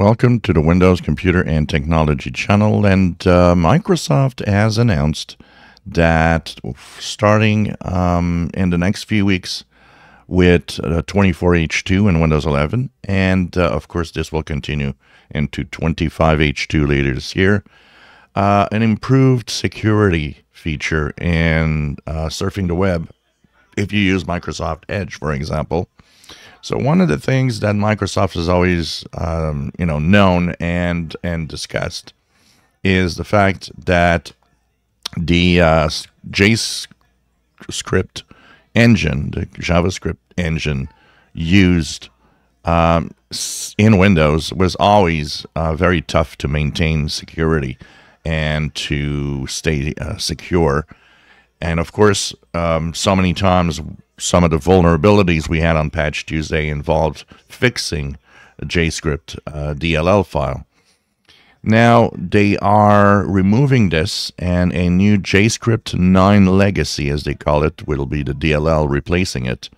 Welcome to the Windows Computer and Technology channel. And uh, Microsoft has announced that starting um, in the next few weeks with uh, 24H2 in Windows 11, and uh, of course, this will continue into 25H2 later this year, uh, an improved security feature in uh, surfing the web if you use Microsoft Edge, for example so one of the things that Microsoft has always, um, you know, known and and discussed is the fact that the uh, JavaScript engine, the JavaScript engine used um, in Windows was always uh, very tough to maintain security and to stay uh, secure. And of course, um, so many times some of the vulnerabilities we had on Patch Tuesday involved fixing a JScript uh, DLL file. Now they are removing this, and a new JScript 9 legacy, as they call it, will be the DLL replacing it.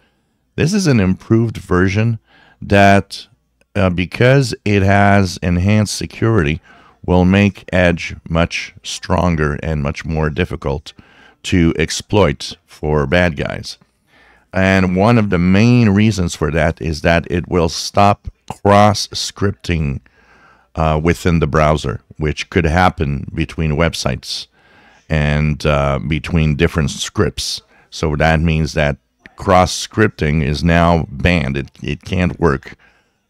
This is an improved version that, uh, because it has enhanced security, will make Edge much stronger and much more difficult to exploit for bad guys. And one of the main reasons for that is that it will stop cross scripting uh, within the browser, which could happen between websites and uh, between different scripts. So that means that cross scripting is now banned. It, it can't work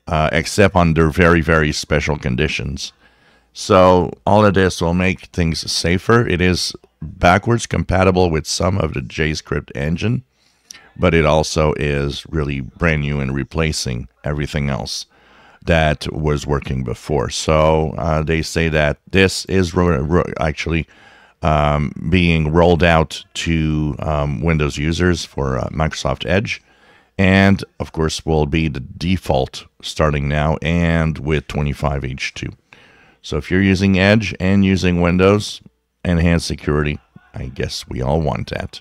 uh, except under very, very special conditions. So all of this will make things safer. It is backwards compatible with some of the JScript engine but it also is really brand new and replacing everything else that was working before. So uh, they say that this is actually um, being rolled out to um, Windows users for uh, Microsoft Edge. And of course, will be the default starting now and with 25H2. So if you're using Edge and using Windows, enhanced security, I guess we all want that.